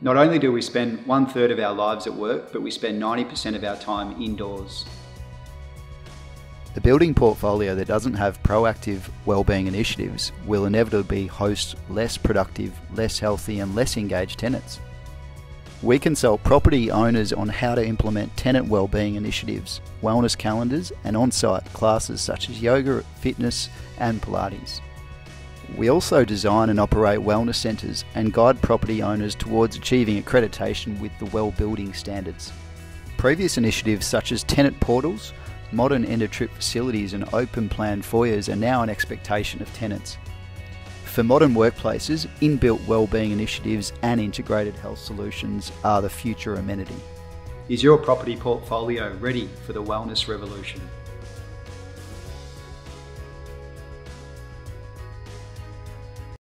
Not only do we spend one third of our lives at work, but we spend 90% of our time indoors. The building portfolio that doesn't have proactive wellbeing initiatives will inevitably host less productive, less healthy, and less engaged tenants. We consult property owners on how to implement tenant wellbeing initiatives, wellness calendars, and on site classes such as yoga, fitness, and Pilates. We also design and operate wellness centres and guide property owners towards achieving accreditation with the Well Building Standards. Previous initiatives such as tenant portals, modern end of trip facilities, and open plan foyers are now an expectation of tenants. For modern workplaces, inbuilt wellbeing initiatives and integrated health solutions are the future amenity. Is your property portfolio ready for the wellness revolution?